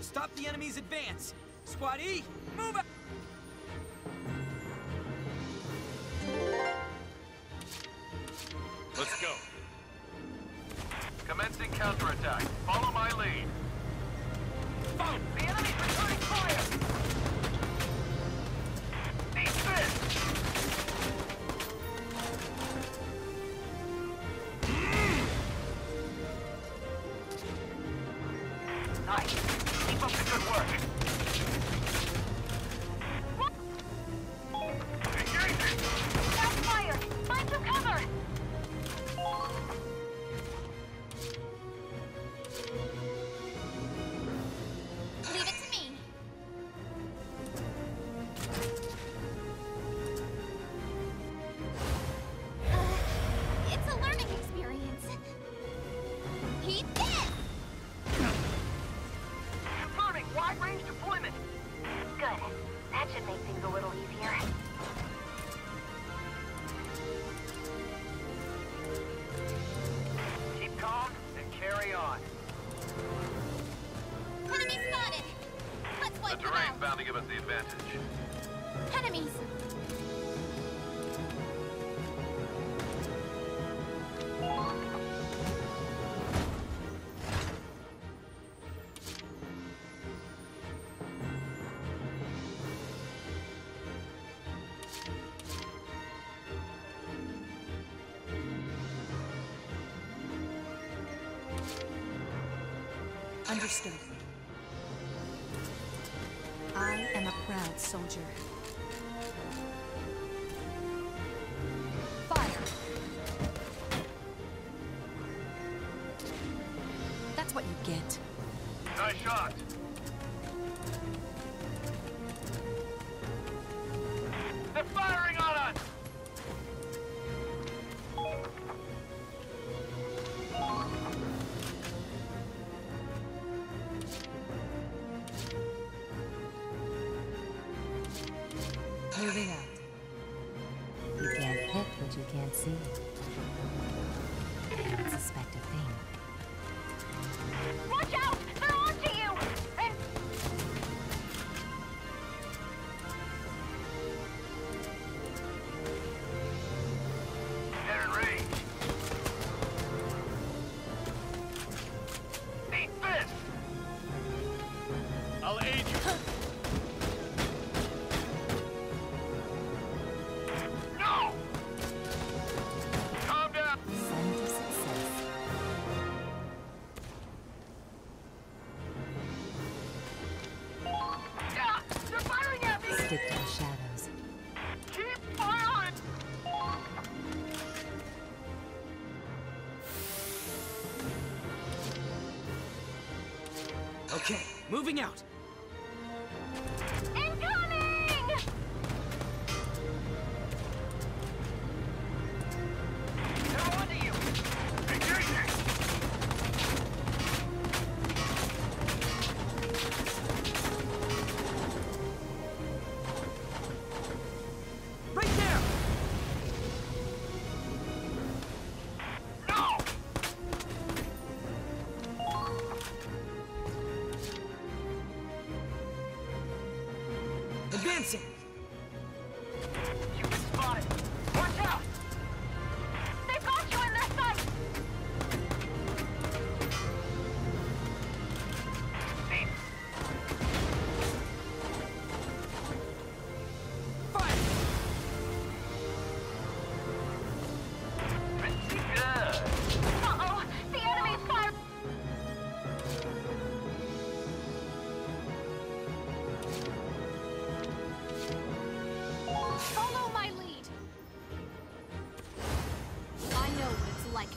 Stop the enemy's advance! Squad E, move out! Let's go. Commencing counterattack. Follow my lead. The enemy's returning fire! That should make things a little easier. Keep calm and carry on. Enemy spotted! Let's The wipe them terrain's out! bound to give us the advantage. Enemies! Understood. I am a proud soldier. Fire! That's what you get. Nice shot. They're firing Moving out. You can't hit what you can't see. Suspect a thing. Stick to the shadows. Keep firing! Okay, moving out! dancing.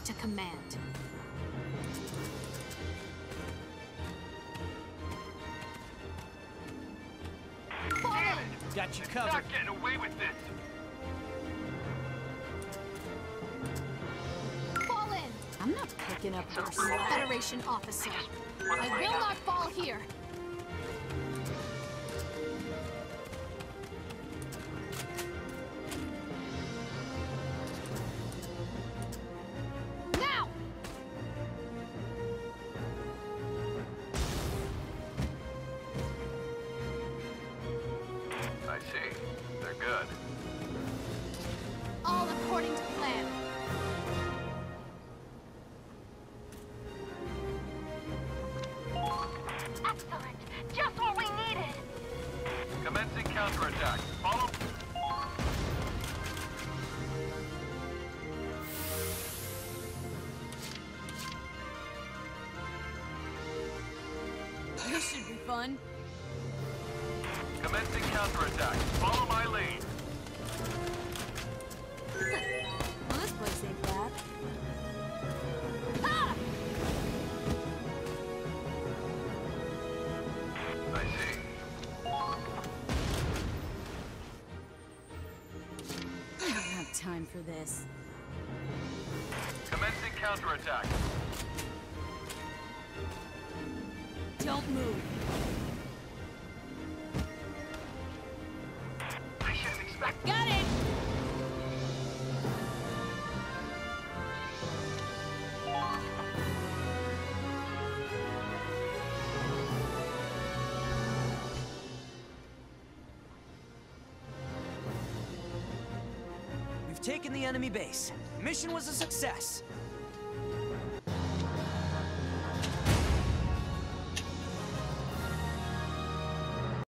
To command. Fall in! Got you covered. Not getting away with this. Fall in! I'm not picking up your Federation officer. I will not fall here! Good. All according to plan. Excellent. Just what we needed. Commencing counterattack. Follow. This should be fun. Commencing counterattack. Follow my lead. Well, this place ain't bad. I see. I don't have time for this. Commencing counterattack. Don't move. Taken the enemy base. Mission was a success.